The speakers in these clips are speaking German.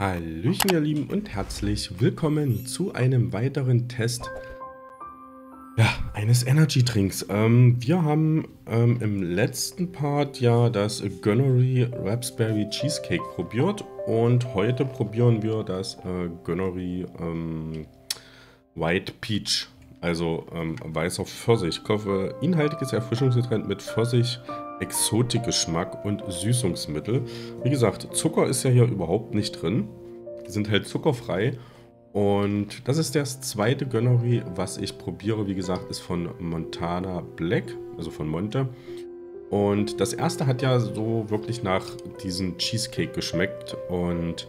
Hallöchen ihr Lieben und herzlich willkommen zu einem weiteren Test ja, eines Energy Drinks. Ähm, wir haben ähm, im letzten Part ja das Gunnery Raspberry Cheesecake probiert und heute probieren wir das äh, Gunnery ähm, White Peach, also ähm, weißer Pfirsich. Ich hoffe, inhaltiges Erfrischungsgetränk mit Pfirsich, Exotikgeschmack und Süßungsmittel. Wie gesagt, Zucker ist ja hier überhaupt nicht drin. Die sind halt zuckerfrei. Und das ist das zweite Gönnery, was ich probiere. Wie gesagt, ist von Montana Black, also von Monte. Und das erste hat ja so wirklich nach diesem Cheesecake geschmeckt. Und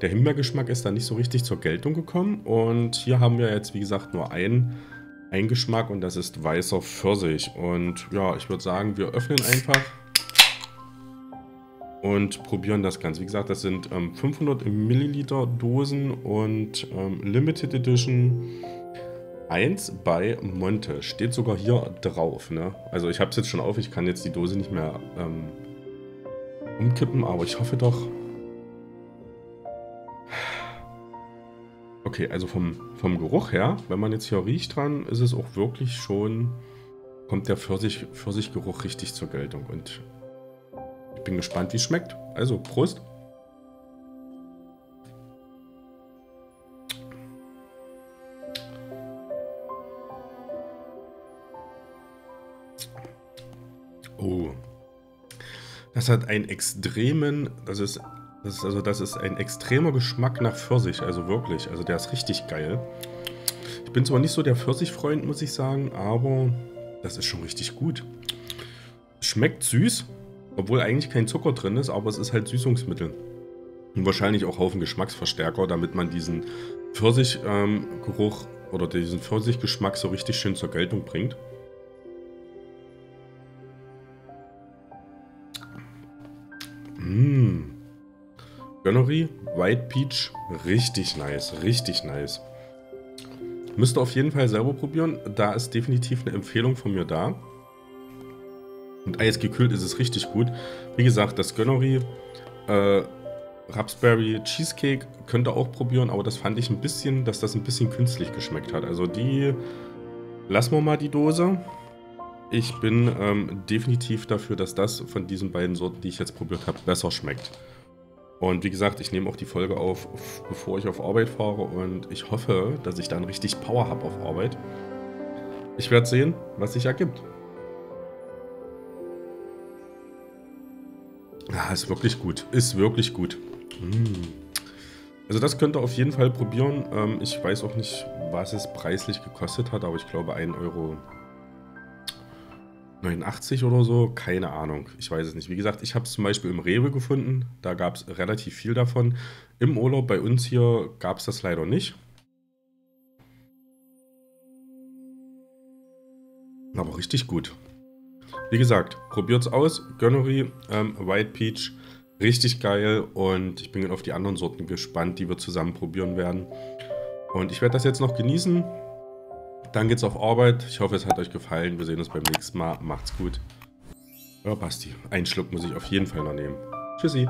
der Himbeergeschmack ist da nicht so richtig zur Geltung gekommen. Und hier haben wir jetzt, wie gesagt, nur einen ein Geschmack und das ist weißer Pfirsich. Und ja, ich würde sagen, wir öffnen einfach und probieren das Ganze. Wie gesagt, das sind ähm, 500 Milliliter Dosen und ähm, Limited Edition 1 bei Monte. Steht sogar hier drauf. Ne? Also ich habe es jetzt schon auf, ich kann jetzt die Dose nicht mehr ähm, umkippen, aber ich hoffe doch, Okay, also vom, vom Geruch her, wenn man jetzt hier riecht dran, ist es auch wirklich schon, kommt der Pfirsich, Pfirsichgeruch richtig zur Geltung. Und ich bin gespannt, wie es schmeckt. Also, Prost. Oh. Das hat einen extremen, das ist das ist also das ist ein extremer Geschmack nach Pfirsich, also wirklich. Also der ist richtig geil. Ich bin zwar nicht so der Pfirsichfreund, muss ich sagen, aber das ist schon richtig gut. Schmeckt süß, obwohl eigentlich kein Zucker drin ist, aber es ist halt Süßungsmittel. Und wahrscheinlich auch Haufen Geschmacksverstärker, damit man diesen Pfirsichgeruch ähm, oder diesen Pfirsichgeschmack so richtig schön zur Geltung bringt. Mmh. Gunnery, White Peach, richtig nice, richtig nice. Müsst ihr auf jeden Fall selber probieren, da ist definitiv eine Empfehlung von mir da. Und eisgekühlt ist es richtig gut. Wie gesagt, das Gunnery äh, Raspberry Cheesecake könnt ihr auch probieren, aber das fand ich ein bisschen, dass das ein bisschen künstlich geschmeckt hat. Also die, lassen wir mal die Dose. Ich bin ähm, definitiv dafür, dass das von diesen beiden Sorten, die ich jetzt probiert habe, besser schmeckt. Und wie gesagt, ich nehme auch die Folge auf, bevor ich auf Arbeit fahre und ich hoffe, dass ich dann richtig Power habe auf Arbeit. Ich werde sehen, was sich ergibt. Ah, ist wirklich gut. Ist wirklich gut. Mm. Also das könnt ihr auf jeden Fall probieren. Ähm, ich weiß auch nicht, was es preislich gekostet hat, aber ich glaube 1 Euro 89 oder so, keine Ahnung. Ich weiß es nicht. Wie gesagt, ich habe es zum Beispiel im Rewe gefunden. Da gab es relativ viel davon. Im Urlaub bei uns hier gab es das leider nicht. Aber richtig gut. Wie gesagt, probiert es aus. Gunnery, ähm, White Peach, richtig geil. Und ich bin auf die anderen Sorten gespannt, die wir zusammen probieren werden. Und ich werde das jetzt noch genießen. Dann geht's auf Arbeit. Ich hoffe, es hat euch gefallen. Wir sehen uns beim nächsten Mal. Macht's gut. Ja, Basti. Einen Schluck muss ich auf jeden Fall noch nehmen. Tschüssi.